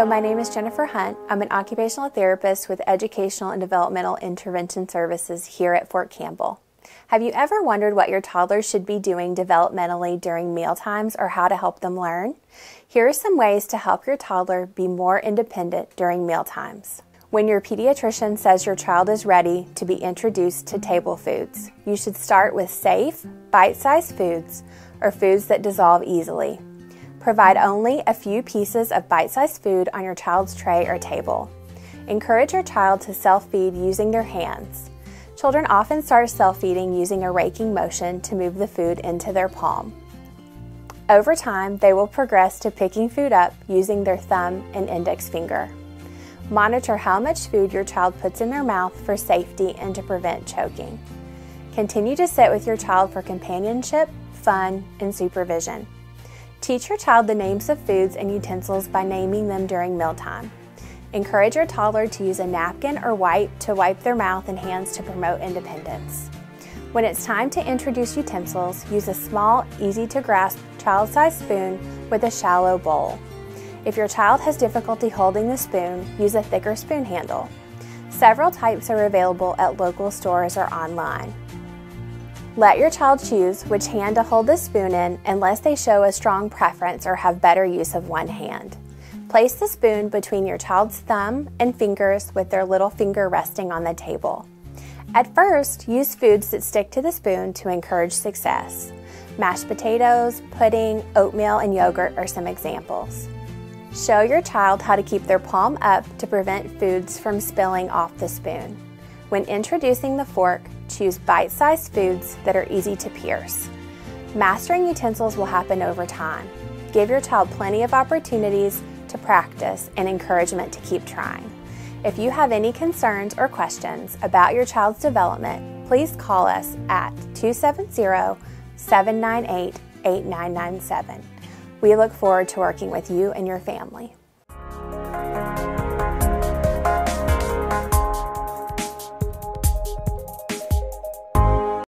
Hello, my name is Jennifer Hunt. I'm an occupational therapist with Educational and Developmental Intervention Services here at Fort Campbell. Have you ever wondered what your toddler should be doing developmentally during meal times or how to help them learn? Here are some ways to help your toddler be more independent during meal times. When your pediatrician says your child is ready to be introduced to table foods, you should start with safe, bite sized foods or foods that dissolve easily. Provide only a few pieces of bite sized food on your child's tray or table. Encourage your child to self feed using their hands. Children often start self feeding using a raking motion to move the food into their palm. Over time, they will progress to picking food up using their thumb and index finger. Monitor how much food your child puts in their mouth for safety and to prevent choking. Continue to sit with your child for companionship, fun, and supervision. Teach your child the names of foods and utensils by naming them during mealtime. Encourage your toddler to use a napkin or wipe to wipe their mouth and hands to promote independence. When it's time to introduce utensils, use a small, easy to grasp child sized spoon with a shallow bowl. If your child has difficulty holding the spoon, use a thicker spoon handle. Several types are available at local stores or online. Let your child choose which hand to hold the spoon in unless they show a strong preference or have better use of one hand. Place the spoon between your child's thumb and fingers with their little finger resting on the table. At first, use foods that stick to the spoon to encourage success. Mashed potatoes, pudding, oatmeal, and yogurt are some examples. Show your child how to keep their palm up to prevent foods from spilling off the spoon. When introducing the fork, choose bite sized foods that are easy to pierce. Mastering utensils will happen over time. Give your child plenty of opportunities to practice and encouragement to keep trying. If you have any concerns or questions about your child's development, please call us at 270 798 8997. We look forward to working with you and your family.